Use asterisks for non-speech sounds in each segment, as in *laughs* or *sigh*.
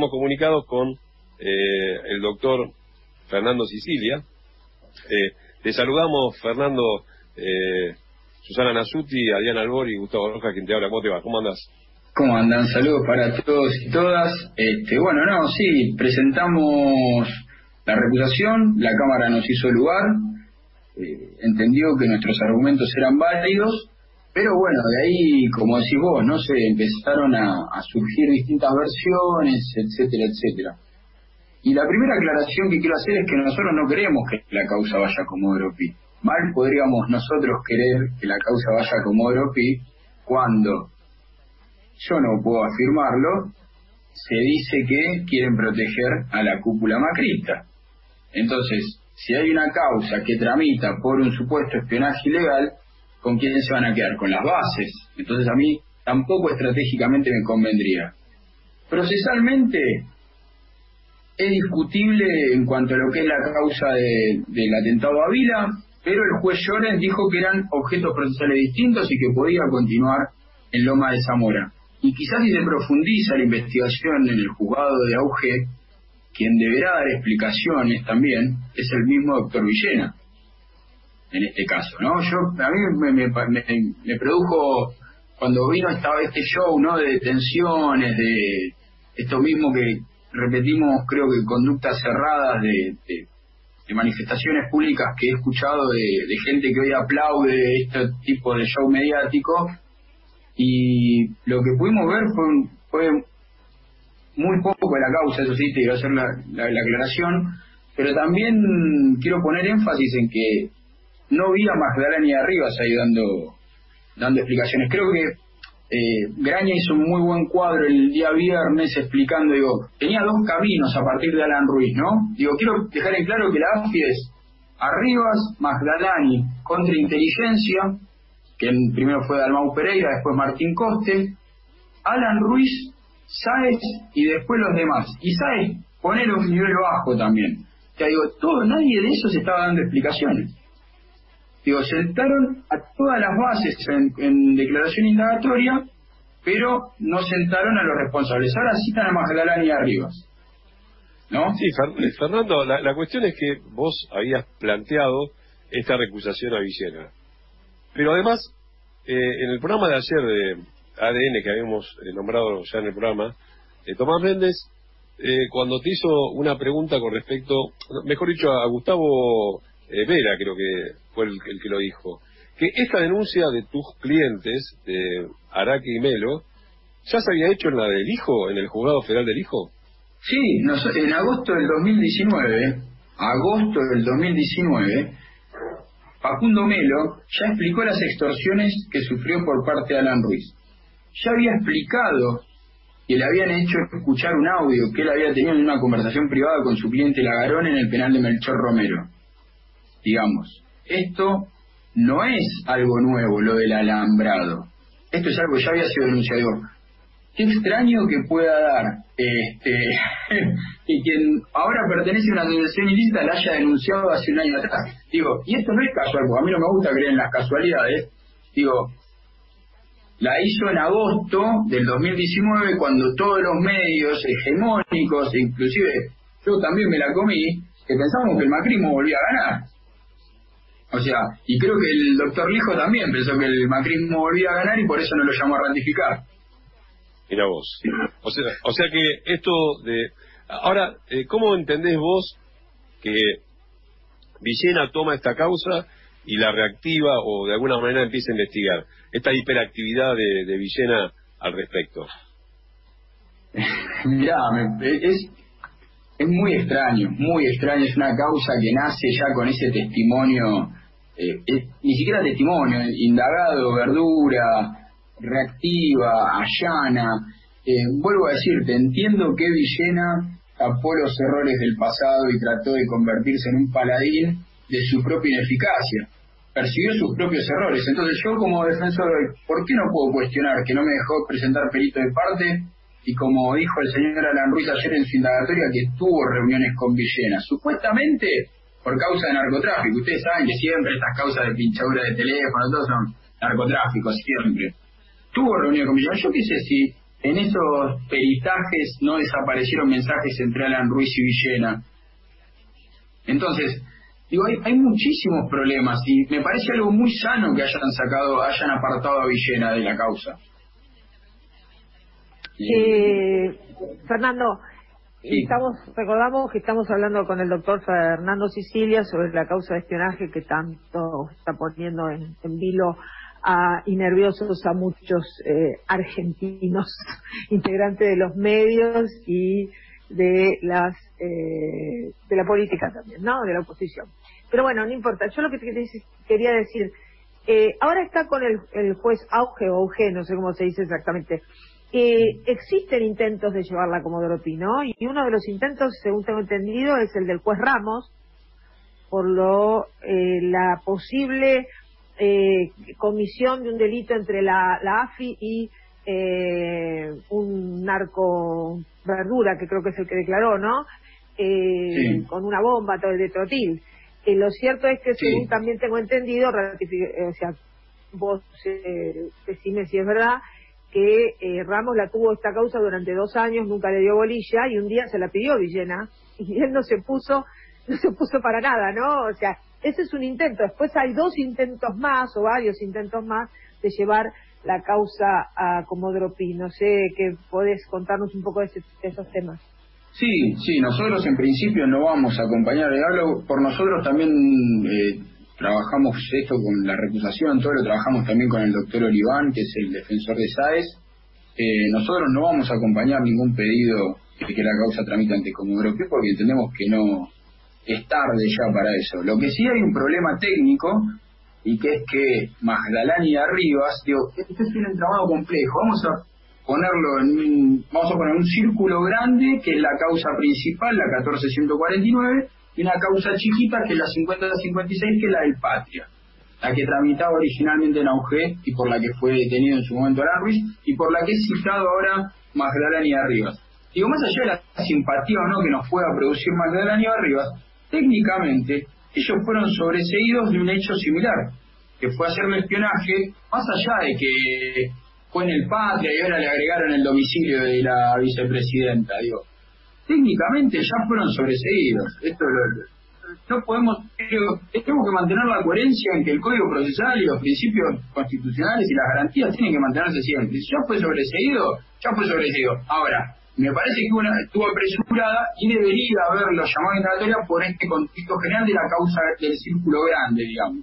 estamos comunicados con eh, el doctor Fernando Sicilia. Eh, te saludamos, Fernando, eh, Susana Nasuti, Adriana Albor y Gustavo Rojas, quien te habla. ¿Cómo te va? ¿Cómo andas? ¿Cómo andan? Saludos para todos y todas. Este, bueno, no, sí, presentamos la recusación, la Cámara nos hizo lugar, eh, entendió que nuestros argumentos eran válidos, pero bueno, de ahí, como decís vos, no se empezaron a, surgir distintas versiones, etcétera, etcétera. Y la primera aclaración que quiero hacer es que nosotros no queremos que la causa vaya como Europi. Mal podríamos nosotros querer que la causa vaya como Europi cuando, yo no puedo afirmarlo, se dice que quieren proteger a la cúpula macrista. Entonces, si hay una causa que tramita por un supuesto espionaje ilegal, ¿con quién se van a quedar? Con las bases. Entonces a mí tampoco estratégicamente me convendría. Procesalmente es discutible en cuanto a lo que es la causa del atentado a Vila, pero el juez Llorens dijo que eran objetos procesales distintos y que podía continuar en Loma de Zamora. Y quizás si se profundiza la investigación en el juzgado de Auge, quien deberá dar explicaciones también es el mismo doctor Villena, en este caso, ¿no? Yo, a mí me, me, me, produjo, cuando vino estaba este show, ¿no? De detenciones, de esto mismo que repetimos, creo que conductas cerradas de, manifestaciones públicas que he escuchado de, gente que hoy aplaude este tipo de show mediático, y lo que pudimos ver fue, fue muy poco de la causa, eso sí, te a hacer la, aclaración, pero también quiero poner énfasis en que no vi a Magdalena y Arribas ahí dando, explicaciones. Creo que eh, Graña hizo un muy buen cuadro el día viernes explicando, digo, tenía dos caminos a partir de Alan Ruiz, ¿no? Digo, quiero dejar en claro que la AFI es Arribas, Magdalani, contrainteligencia, que primero fue Dalmau Pereira, después Martín Coste, Alan Ruiz, Saez y después los demás. Y Saez, poner un nivel bajo también. Te digo, todo, nadie de esos estaba dando explicaciones. Digo, sentaron a todas las bases en, declaración indagatoria, pero no sentaron a los responsables. Ahora citan a Magdalena y Arribas. ¿No? Sí, eh, Fernando, la, cuestión es que vos habías planteado esta recusación a Villena. Pero además, eh, en el programa de ayer de, ADN que habíamos eh, nombrado ya en el programa, Tomás Méndez, cuando te hizo una pregunta con respecto, mejor dicho, a Gustavo Vera, creo que fue el, que lo dijo, que esta denuncia de tus clientes, de Araque y Melo, ¿ya se había hecho en la del hijo, en el juzgado federal del hijo? Sí, en agosto del 2019, agosto del 2019, Facundo Melo ya explicó las extorsiones que sufrió por parte de Alan Ruiz ya había explicado que le habían hecho escuchar un audio que él había tenido en una conversación privada con su cliente Lagarón en el penal de Melchor Romero. Digamos, esto no es algo nuevo, lo del alambrado. Esto es algo que ya había sido denunciado. Qué extraño que pueda dar este *laughs* que quien ahora pertenece a una asociación ilícita la haya denunciado hace un año atrás. Digo, y esto no es casual, porque a mí no me gusta creer en las casualidades. Digo, la hizo en agosto del 2019 cuando todos los medios hegemónicos, inclusive yo también me la comí, que pensamos que el macrismo volvía a ganar. O sea, y creo que el doctor Lijo también pensó que el macrismo volvía a ganar y por eso no lo llamó a ratificar. Mira vos. O sea, o sea que esto de... Ahora, eh, ¿cómo entendés vos que Villena toma esta causa y la reactiva o de alguna manera empieza a investigar. Esta hiperactividad de, Villena al respecto. *laughs* Mirá, es, es muy extraño, muy extraño. Es una causa que nace ya con ese testimonio, eh, ni siquiera testimonio, indagado, verdura, reactiva, allana. Eh, vuelvo a decirte, entiendo que Villena tapó los errores del pasado y trató de convertirse en un paladín de su propia ineficacia, percibió sus propios errores. Entonces yo como defensor, ¿por qué no puedo cuestionar que no me dejó presentar perito de parte? Y como dijo el señor Alan Ruiz ayer en su indagatoria, que tuvo reuniones con Villena, supuestamente por causa de narcotráfico. Ustedes saben que siempre estas causas de pinchadura de teléfono, todos son narcotráficos, siempre. Tuvo reunión con. Yo qué sé si en esos peritajes no desaparecieron mensajes entre Alan Ruiz y Villena. Entonces, digo, hay, hay muchísimos problemas y me parece algo muy sano que hayan sacado, hayan apartado a Villena de la causa. Eh, Fernando, estamos recordamos que estamos hablando con el doctor Fernando Sicilia sobre la causa de espionaje que tanto está poniendo en, vilo a, y nerviosos a muchos eh, argentinos *laughs* integrantes de los medios y de las eh, de la política también, ¿no? De la oposición. Pero bueno, no importa. Yo lo que quería decir, eh, ahora está con el, el juez Auge o Auge, no sé cómo se dice exactamente, eh, existen intentos de llevarla a Comodoro ¿no? y uno de los intentos, según tengo entendido, es el del juez Ramos, por lo eh, la posible eh, comisión de un delito entre la, AFI y eh, un narco verdura, que creo que es el que declaró, ¿no? Con una bomba de trotil. lo cierto es que, según también tengo entendido, o sea, vos decime si es verdad, que eh, Ramos la tuvo esta causa durante dos años, nunca le dio bolilla y un día se la pidió Villena *laughs* y él no se puso, no se puso para nada, ¿no? O sea, ese es un intento. Después hay dos intentos más o varios intentos más de llevar la causa a Comodropi. No sé qué podés contarnos un poco de, esos temas. Sí, sí, nosotros en principio no vamos a acompañar el diálogo. Por nosotros también eh, trabajamos esto con la recusación, todo lo trabajamos también con el doctor Oliván, que es el defensor de SAES. Eh, nosotros no vamos a acompañar ningún pedido que, la causa tramite ante Comodoro porque entendemos que no es tarde ya para eso. Lo que sí hay un problema técnico y que es que Magdalani y Arribas, digo, este es un entramado complejo, vamos a ponerlo en un, vamos a poner un círculo grande que es la causa principal, la 14149, y una causa chiquita que es la 5056, que es la del Patria, la que tramitaba originalmente en Auge y por la que fue detenido en su momento Alan Ruiz y por la que es citado ahora Magdalena y Arribas. Digo, más allá de la simpatía o no que nos pueda producir Magdalena y Arribas, técnicamente ellos fueron sobreseídos de un hecho similar, que fue hacerle espionaje, más allá de que fue en el Patria y ahora le agregaron el domicilio de la vicepresidenta, digo técnicamente ya fueron sobreseídos. Esto no podemos, tenemos que mantener la coherencia en que el Código Procesal y los principios constitucionales y las garantías tienen que mantenerse siempre. Si ya fue sobreseído, ya fue sobreseído. Ahora, me parece que una, estuvo apresurada y debería haberlo llamado indagatoria por este contexto general de la causa del círculo grande, digamos.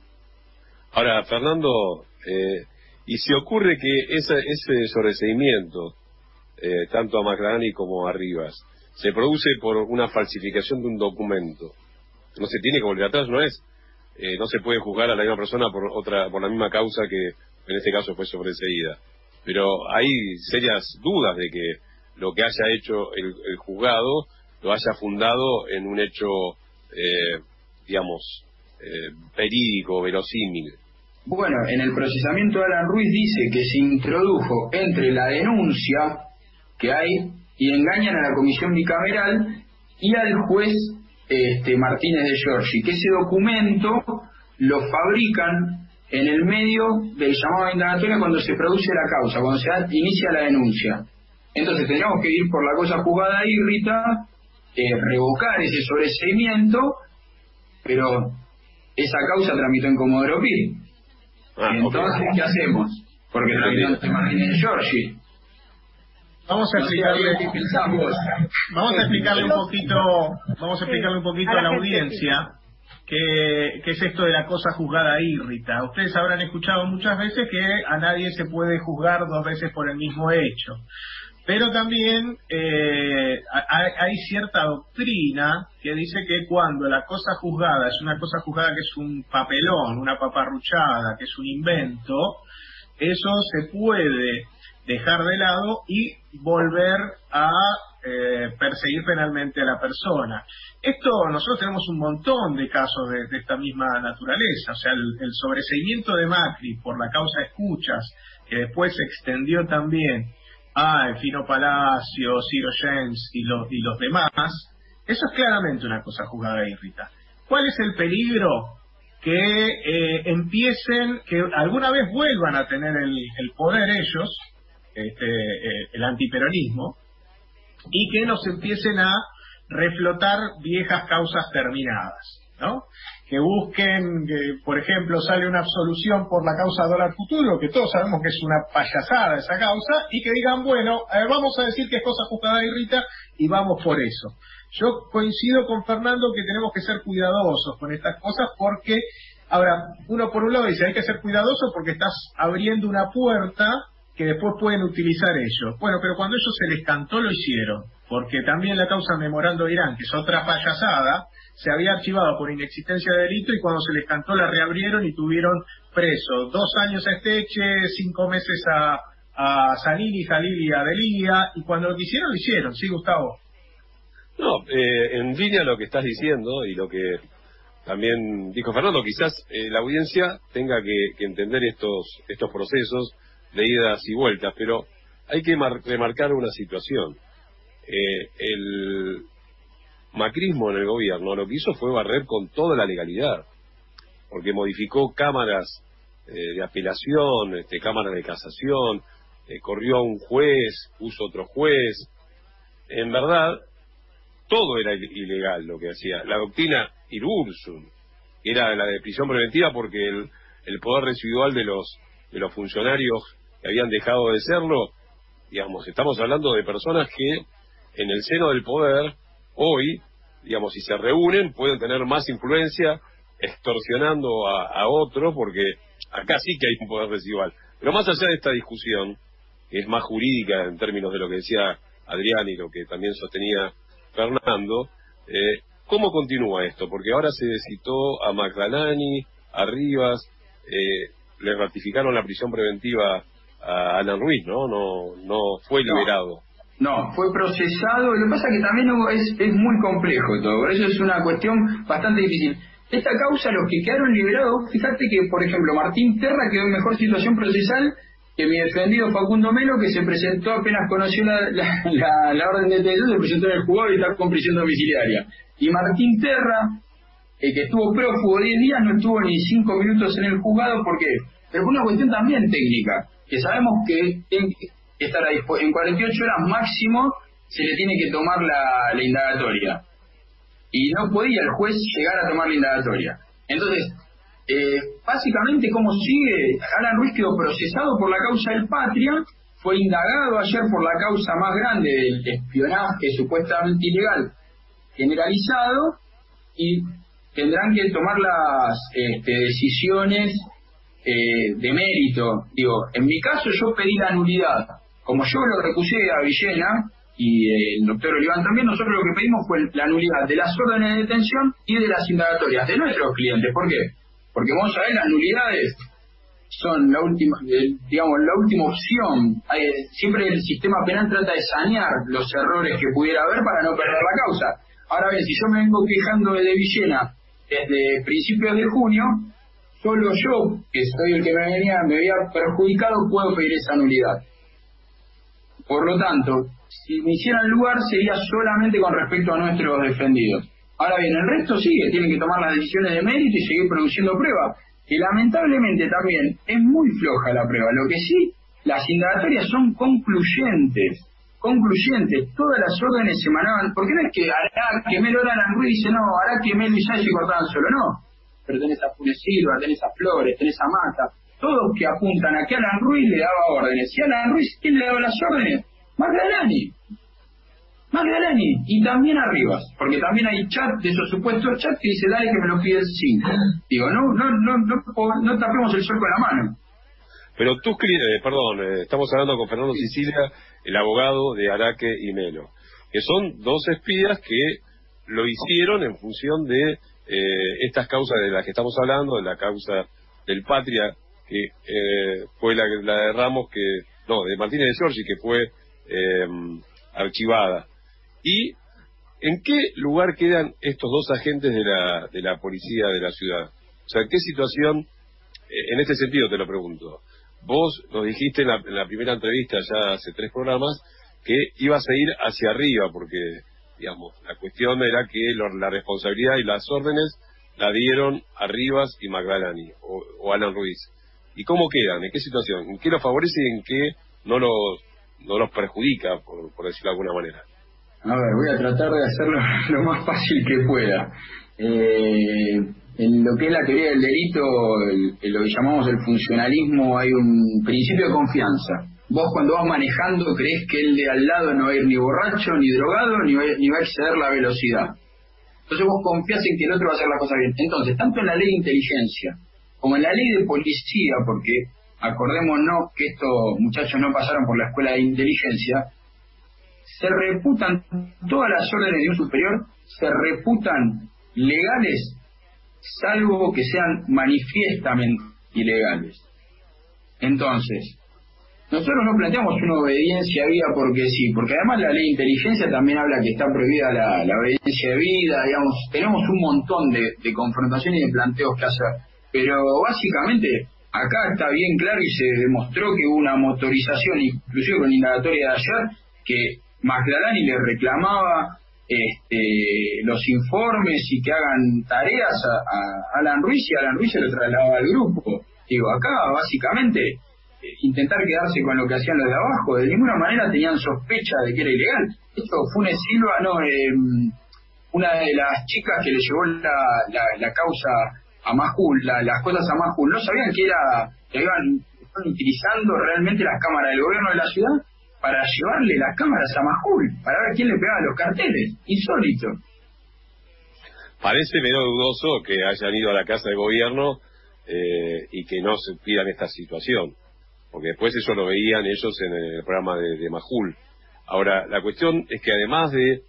Ahora, Fernando, eh, y si ocurre que ese, ese sobreseimiento, eh, tanto a Macrani como a Rivas, se produce por una falsificación de un documento. No se tiene que volver atrás, no es. Eh, no se puede juzgar a la misma persona por otra, por la misma causa que en este caso fue sobreseída. Pero hay serias dudas de que lo que haya hecho el, juzgado lo haya fundado en un hecho, eh, digamos, eh, verídico, verosímil. Bueno, en el procesamiento Alan Ruiz dice que se introdujo entre la denuncia que hay y engañan a la comisión bicameral y al juez este, Martínez de Giorgi, que ese documento lo fabrican en el medio del llamado indagatorio cuando se produce la causa, cuando se inicia la denuncia. Entonces tenemos que ir por la cosa jugada ahí, Rita, eh, revocar ese sobreseimiento, pero esa causa tramitó en Comodoro Pi. Ah, Entonces, ¿qué hacemos? Porque tramitó Martínez de Giorgi. Vamos a explicarle, vamos a explicarle un poquito, vamos a explicarle un poquito a la audiencia qué, es esto de la cosa juzgada ahí, Rita. Ustedes habrán escuchado muchas veces que a nadie se puede juzgar dos veces por el mismo hecho. Pero también eh, hay cierta doctrina que dice que cuando la cosa juzgada es una cosa juzgada que es un papelón, una paparruchada, que es un invento, eso se puede dejar de lado y volver a eh, perseguir penalmente a la persona. Esto, nosotros tenemos un montón de casos de, esta misma naturaleza, o sea, el, sobreseimiento de Macri por la causa escuchas, que después se extendió también a Fino Palacio, Ciro Jens y, los, y los demás, eso es claramente una cosa jugada y Rita. ¿Cuál es el peligro? Que eh, empiecen, que alguna vez vuelvan a tener el poder ellos, este, eh, el antiperonismo y que nos empiecen a reflotar viejas causas terminadas, ¿no? Que busquen, que, por ejemplo, sale una absolución por la causa dólar futuro, que todos sabemos que es una payasada esa causa, y que digan, bueno, eh, vamos a decir que es cosa juzgada y Rita y vamos por eso. Yo coincido con Fernando que tenemos que ser cuidadosos con estas cosas porque, ahora, uno por un lado dice, hay que ser cuidadoso porque estás abriendo una puerta que después pueden utilizar ellos. Bueno, pero cuando ellos se les cantó lo hicieron, porque también la causa Memorando Irán, que es otra payasada, se había archivado por inexistencia de delito y cuando se les cantó la reabrieron y tuvieron preso dos años a Esteche, cinco meses a, a Sanini, Jalil y a y cuando lo quisieron, lo hicieron. Sí, Gustavo. No, eh, en línea lo que estás diciendo y lo que también dijo Fernando, quizás eh, la audiencia tenga que, entender estos, estos procesos de idas y vueltas, pero hay que remarcar una situación. Eh, el macrismo en el gobierno lo que hizo fue barrer con toda la legalidad, porque modificó cámaras de apelación, este, cámaras de casación, corrió a un juez, puso otro juez. En verdad, todo era ilegal lo que hacía. La doctrina Irursum era la de prisión preventiva porque el, el poder residual de los, de los funcionarios que habían dejado de serlo, digamos, estamos hablando de personas que en el seno del poder, hoy, digamos, si se reúnen, pueden tener más influencia extorsionando a, a otros, porque acá sí que hay un poder residual. Pero más allá de esta discusión, que es más jurídica en términos de lo que decía Adrián y lo que también sostenía Fernando, eh, ¿cómo continúa esto? Porque ahora se citó a Magdalani, a Rivas, eh, le ratificaron la prisión preventiva a Alan Ruiz, ¿no? No, no fue liberado. No, fue procesado. Lo que pasa es que también es, es muy complejo todo, por eso es una cuestión bastante difícil. Esta causa, los que quedaron liberados, fíjate que, por ejemplo, Martín Terra quedó en mejor situación procesal que mi defendido Facundo Melo, que se presentó apenas conoció la, la, orden de detención, se presentó en el juzgado y está con prisión domiciliaria. Y Martín Terra, el que estuvo prófugo 10 días, no estuvo ni 5 minutos en el juzgado, ¿por qué? Pero por una cuestión también técnica, que sabemos que en, estará en 48 horas máximo se le tiene que tomar la, la indagatoria. Y no podía el juez llegar a tomar la indagatoria. Entonces, eh, básicamente, ¿cómo sigue? Alan Ruiz quedó procesado por la causa del Patria, fue indagado ayer por la causa más grande del espionaje supuestamente ilegal generalizado y tendrán que tomar las este, decisiones eh, de mérito. Digo, en mi caso yo pedí la nulidad. Como yo lo recusé a Villena y el doctor Oliván también, nosotros lo que pedimos fue la nulidad de las órdenes de detención y de las indagatorias de nuestros clientes. ¿Por qué? Porque vamos a ver, las nulidades son la última, digamos, la última opción. siempre el sistema penal trata de sanear los errores que pudiera haber para no perder la causa. Ahora bien, si yo me vengo quejando de Villena desde principios de junio, solo yo, que soy el que me venía, me había perjudicado, puedo pedir esa nulidad. Por lo tanto, si me hicieran lugar sería solamente con respecto a nuestros defendidos. Ahora bien, el resto sigue, tienen que tomar las decisiones de mérito y seguir produciendo pruebas. Y lamentablemente también es muy floja la prueba. Lo que sí, las indagatorias son concluyentes. Concluyentes. Todas las órdenes se manaban. Porque no es que hará que Melo Alan Ruiz dice, no, hará que Melo y Sachi cortaban solo, no. Pero tenés a Funes Silva, tenés a Flores, tenés a Mata. Todos que apuntan a que Alan Ruiz le daba órdenes. ¿Y Alan Ruiz quién le daba las órdenes? Magdalani. Magdalani y también arriba, porque también hay chat de esos supuestos chats que dice dale que me lo pides cinco. Digo, no, no, no, no, no tapemos el sol con la mano. Pero tú, eh, perdón, eh, estamos hablando con Fernando Sicilia, el abogado de Araque y Melo, que son dos espías que lo hicieron en función de eh, estas causas de las que estamos hablando, de la causa del Patria, que eh, fue la, la de Ramos, que no, de Martínez de Giorgi, que fue archivada. ¿Y en qué lugar quedan estos dos agentes de la, de la policía de la ciudad? O sea, ¿en qué situación, eh, en este sentido te lo pregunto, vos nos dijiste en la, primera entrevista ya hace tres programas que ibas a ir hacia arriba porque, digamos, la cuestión era que la responsabilidad y las órdenes la dieron a Rivas y Magdalani o, o Alan Ruiz. ¿Y cómo quedan? ¿En qué situación? ¿En qué los favorece y en qué no los no los perjudica, por, por decirlo de alguna manera. A ver, voy a tratar de hacerlo *laughs* lo más fácil que pueda. Eh, en lo que es la teoría del delito, en lo que llamamos el funcionalismo, hay un principio de confianza. Vos cuando vas manejando crees que el de al lado no va a ir ni borracho, ni drogado, ni va, ni va a exceder la velocidad. Entonces vos confías en que el otro va a hacer la cosa bien. Entonces, tanto en la ley de inteligencia como en la ley de policía, porque acordémonos que estos muchachos no pasaron por la escuela de inteligencia, se reputan, todas las órdenes de un superior se reputan legales, salvo que sean manifiestamente ilegales. Entonces, nosotros no planteamos una obediencia a vida porque sí, porque además la ley de inteligencia también habla que está prohibida la, obediencia de vida, digamos, tenemos un montón de, de confrontaciones y de planteos que hacer, pero básicamente acá está bien claro y se demostró que hubo una motorización, inclusive con la indagatoria de ayer, que Magdalani le reclamaba este, los informes y que hagan tareas a, Alan Ruiz y Alan Ruiz se lo trasladaba al grupo. Digo, acá básicamente eh, intentar quedarse con lo que hacían los de abajo, de ninguna manera tenían sospecha de que era ilegal. Esto fue Silva, no, em, una de las chicas que le llevó la, la, causa a Majul, las cosas a Majul, no sabían que era, que iban, utilizando realmente las cámaras del gobierno de la ciudad para llevarle las cámaras a Majul, para ver quién le pegaba los carteles. Insólito. Parece menos dudoso que hayan ido a la casa de gobierno eh, y que no se pidan esta situación, porque después eso lo veían ellos en el programa de, Majul. Ahora, la cuestión es que además de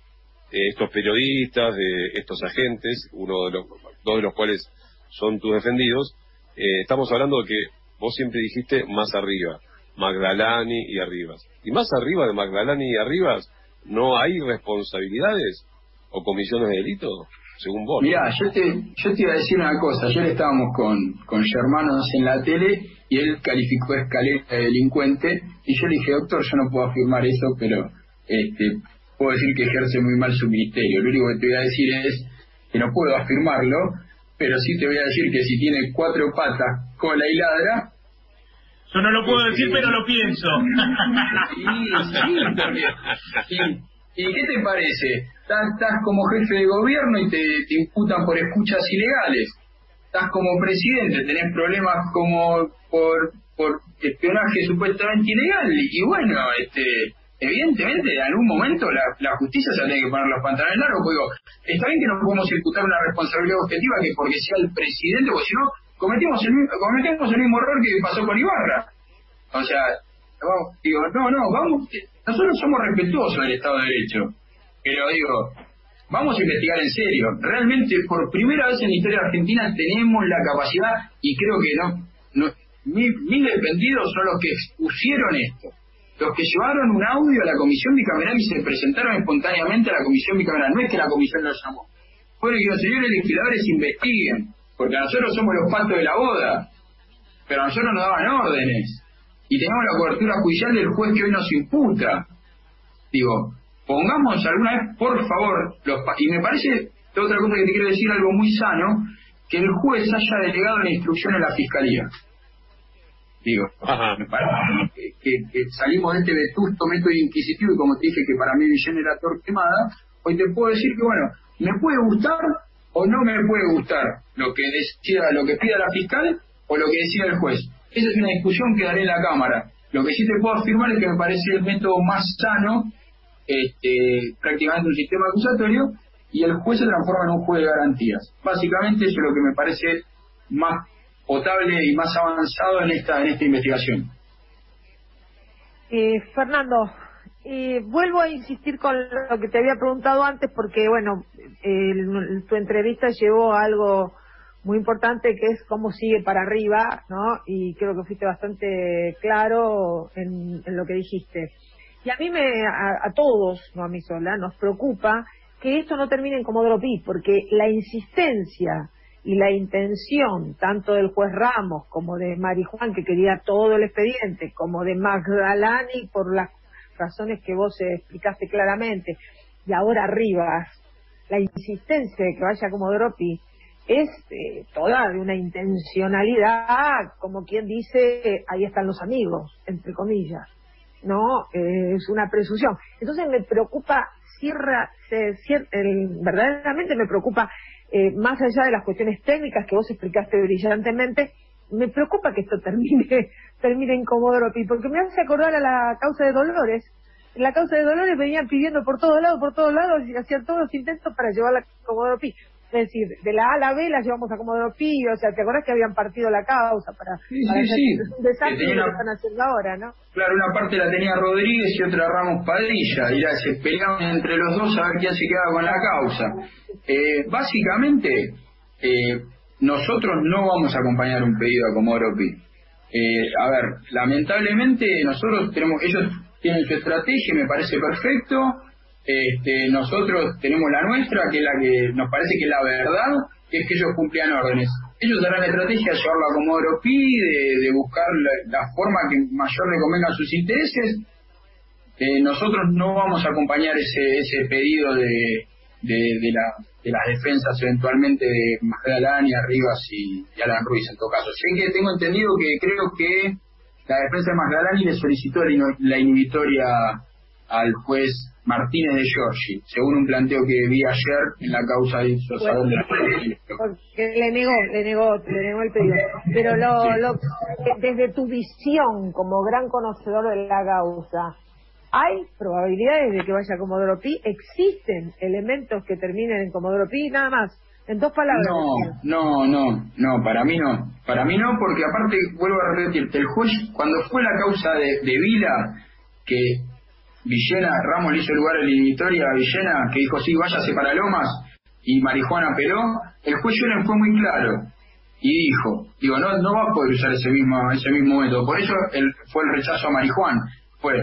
estos periodistas, de estos agentes, uno de los, dos de los cuales son tus defendidos, eh, estamos hablando de que vos siempre dijiste más arriba. Magdalani y Arribas. Y más arriba de Magdalani y Arribas, ¿no hay responsabilidades o comisiones de delito? Según vos. Mirá, yo te, yo te iba a decir una cosa. Ayer estábamos con, con Germanos en la tele y él calificó Escalera de delincuente y yo le dije, doctor, yo no puedo afirmar eso, pero este, puedo decir que ejerce muy mal su ministerio. Lo único que te voy a decir es que no puedo afirmarlo, pero sí te voy a decir que si tiene cuatro patas, cola y ladra, yo no lo puedo decir, pero lo pienso. Sí, sí, ¿Y qué te parece? Estás, como jefe de gobierno y te, imputan por escuchas ilegales. Estás como presidente, tenés problemas como por, por espionaje supuestamente ilegal. Y bueno, este evidentemente en algún momento la, la justicia se tiene que poner los pantalones largos. Digo, está bien que no podemos imputar una responsabilidad objetiva que porque sea el presidente, porque si no, cometimos el, cometemos el mismo error que pasó con Ibarra. O sea, digo, no, no, vamos, nosotros somos respetuosos del Estado de Derecho, pero digo, vamos a investigar en serio. Realmente, por primera vez en la historia argentina tenemos la capacidad, y creo que no, no mil, mil dependidos son los que expusieron esto. Los que llevaron un audio a la comisión bicameral y se presentaron espontáneamente a la comisión bicameral. No es que la comisión los llamó. Bueno, que los señores legisladores investiguen porque nosotros somos los patos de la boda, pero a nosotros nos daban órdenes, y tenemos la cobertura judicial del juez que hoy nos imputa. Digo, pongamos alguna vez, por favor, los y me parece, otra cosa que te quiero decir, algo muy sano, que el juez haya delegado la instrucción a la fiscalía. Digo, me parece que, salimos de este vetusto método inquisitivo y como te dije que para mí Villena era torquemada, hoy te puedo decir que bueno, me puede gustar o no me puede gustar lo que decida, lo que pida la fiscal o lo que decida el juez. Esa es una discusión que daré en la Cámara. Lo que sí te puedo afirmar es que me parece el método más sano, este, prácticamente un sistema acusatorio, y el juez se transforma en un juez de garantías. Básicamente eso es lo que me parece más potable y más avanzado en esta, en esta investigación. Eh, Fernando, y vuelvo a insistir con lo que te había preguntado antes porque, bueno, tu entrevista llevó a algo muy importante que es cómo sigue para arriba, ¿no? Y creo que fuiste bastante claro en, lo que dijiste. Y a mí me, a, todos, no a mí sola, nos preocupa que esto no termine en Comodoro Pi, porque la insistencia y la intención tanto del juez Ramos como de Marijuán, que quería todo el expediente, como de Magdalani por las razones que vos explicaste claramente, y ahora arriba, la insistencia de que vaya como Dropi es eh, toda de una intencionalidad, como quien dice, ahí están los amigos, entre comillas. ¿no? Eh, es una presunción. Entonces me preocupa, cierra, verdaderamente me preocupa, eh, más allá de las cuestiones técnicas que vos explicaste brillantemente, me preocupa que esto termine, termine en Comodoro Pi, porque me hace acordar a la causa de Dolores. En la causa de Dolores venían pidiendo por todos lados, por todos lados, y hacían todos los intentos para llevarla a Comodoro Pi. Es decir, de la A a la B la llevamos a Comodoro Pi, o sea, ¿te acordás que habían partido la causa para, sí, sí, sí. un desastre que, están haciendo ahora, no? Claro, una parte la tenía Rodríguez y otra Ramos Padilla, y se peleaban entre los dos a ver quién se quedaba con la causa. Eh, básicamente, eh, nosotros no vamos a acompañar un pedido a Comodoro Pi. Eh, a ver, lamentablemente nosotros tenemos, ellos tienen su estrategia, me parece perfecto. Este, nosotros tenemos la nuestra, que es la que nos parece que es la verdad, que es que ellos cumplían órdenes. Ellos darán la estrategia de llevarlo a Comodoro Pi, de, buscar la, forma que mayor le convenga a sus intereses. Eh, nosotros no vamos a acompañar ese, ese pedido de, de, la, de las defensas eventualmente de Magdalani, Rivas y, Alan Ruiz en todo caso. Sé que tengo entendido que creo que la defensa de Magdalani le solicitó la inhibitoria al juez Martínez de Giorgi, según un planteo que vi ayer en la causa de Sosador Porque le negó, le negó, le negó el pedido. Pero lo, lo, desde tu visión como gran conocedor de la causa, hay probabilidades de que vaya a Comodoro Pi, existen elementos que terminen en Comodoro Pi, nada más. En dos palabras. No, no, no, no, para mí no. Para mí no, porque aparte, vuelvo a repetirte, el juez, cuando fue la causa de, de Vila, que Villena, Ramos le hizo lugar a la inhibitoria a Villena, que dijo, sí, váyase para Lomas, y Marijuana peló, el juez Lloren fue muy claro. Y dijo, digo, no, no va a poder usar ese mismo, ese mismo método. Por eso el, fue el rechazo a Marijuana. Fue,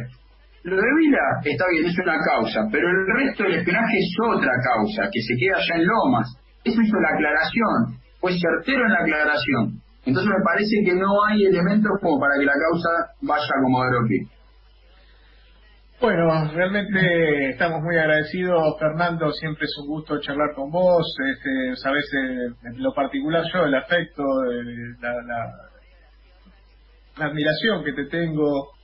lo de Vila está bien, es una causa, pero el resto del espionaje es otra causa, que se queda allá en Lomas. Eso hizo la aclaración, fue certero en la aclaración. Entonces me parece que no hay elementos como para que la causa vaya como de Bueno, realmente estamos muy agradecidos, Fernando. Siempre es un gusto charlar con vos. Este, Sabes, eh, en lo particular yo, el afecto, la, la, la admiración que te tengo